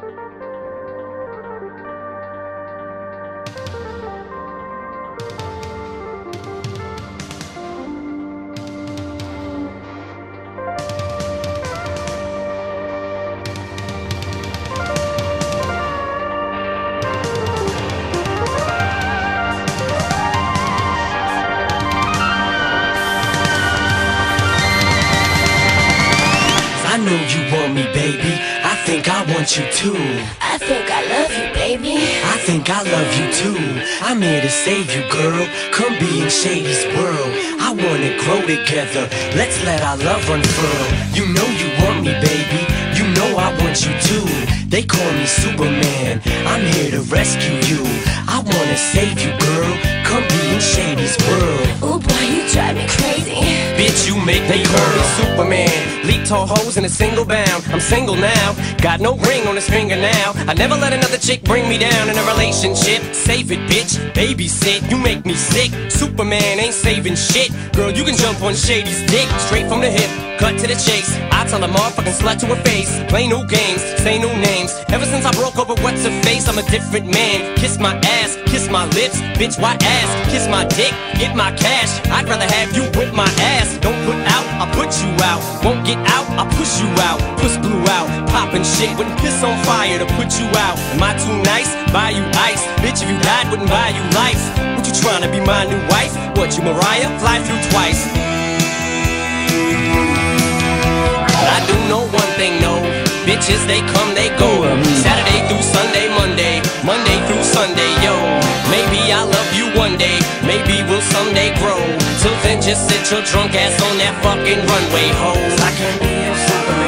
I know you want me, baby. I think I want you too. I think I love you, baby. I think I love you too. I'm here to save you, girl. Come be in Shady's world. I wanna grow together. Let's let our love unfurl. You know you want me, baby. You know I want you too. They call me Superman. I'm here to rescue you. I wanna save you, girl. Come be in Shady's world. Oh boy, you drive me crazy. Bitch, you make me call me Superman. Leap tall hoes in a single bound. I'm single now. Got no ring on his finger now. I never let another chick bring me down in a relationship. Save it, bitch. Babysit. You make me sick. Superman ain't saving shit. Girl, you can jump on Shady's dick. Straight from the hip. Cut to the chase. I tell a motherfucking slut to her face. Play no games. Say no names. Ever since I broke up with what's her face, I'm a different man. Kiss my ass. Kiss my lips. Bitch, why ass? Kiss my dick. Get my cash. I'd rather have you whip my ass. Don't put out. I put you out. Won't get out. I push you out. Puss blew out. Poppin' shit. Wouldn't piss on fire to put you out. Am I too nice? Buy you ice. Bitch, if you died, wouldn't buy you life. What you tryna be my new wife? What you Mariah? Fly through twice. I do know one thing, no. Bitches, they come, they go. Saturday through Sunday, Monday. Monday through Sunday, yo. Maybe I'll love you one day. Maybe we'll someday grow. Till then, just sit your drunk ass on that fucking runway, ho. I can be your Superman.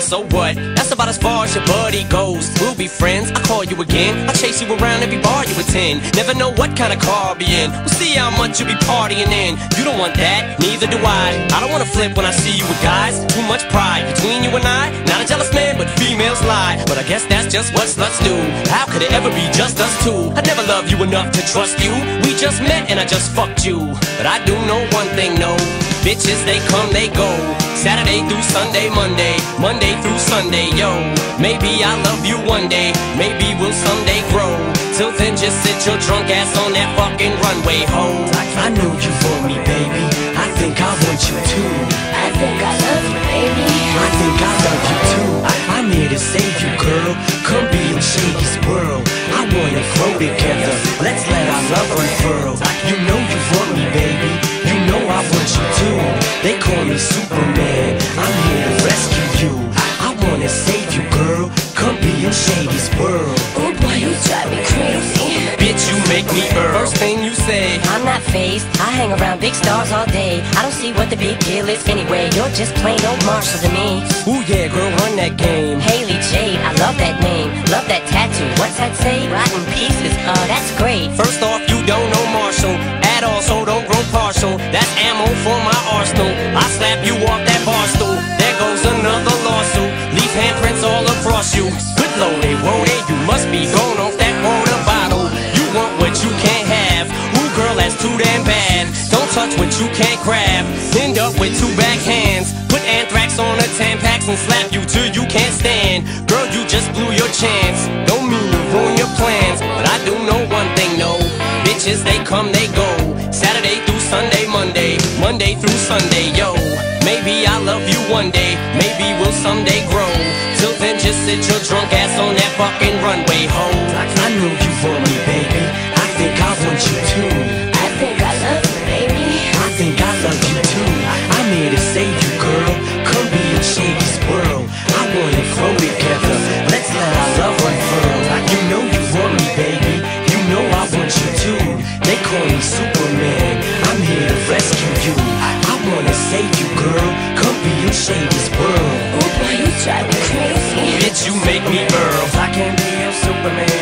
So what? That's about as far as your buddy goes. We'll be friends, I'll call you again. I chase you around every bar you attend. Never know what kind of car I'll be in. We'll see how much you'll be partying in. You don't want that, neither do I. I don't wanna flip when I see you with guys. Too much pride between you and I. Not a jealous man, but females lie. But I guess that's just what sluts do. How could it ever be just us two? I'd never love you enough to trust you. We just met and I just fucked you. But I do know one thing, no. Bitches, they come, they go. Saturday through Sunday, Monday, Monday through Sunday, yo. Maybe I'll love you one day, maybe we'll someday grow. Till then, just sit your drunk ass on that fucking runway, ho. I know you want me, baby. I think I want you too. I think I love you, baby. I think I love you too. I'm They call me Superman. I'm here to rescue you. I wanna save you, girl. Come be in Shady's world. Oh boy, you drive me crazy. Bitch, you make me earl. First thing you say, I'm not phased. I hang around big stars all day. I don't see what the big deal is anyway. You're just plain old Marshall to me. ooh yeah, girl, run that game. Haley Jade, I love that name. Love that tattoo. What's that say? Rotten pieces. Oh, that's great. First off, you all you. Good loaded, whoa, they, you must be going off that water bottle. You want what you can't have. Ooh, girl, that's too damn bad. Don't touch what you can't grab. End up with two backhands. Put anthrax on a Tampax and slap you till you can't stand. Girl, you just blew your chance. Don't mean to ruin your plans, but I do know one thing, no. Bitches, they come, they go. Saturday through Sunday, Monday, Monday through Sunday, yo. Maybe I'll love you one day, maybe we'll someday grow. Till then, just sit your drunk ass on that fucking runway, ho. I know you want me, baby. I think I want you too. Make me Earl. I can be your Superman.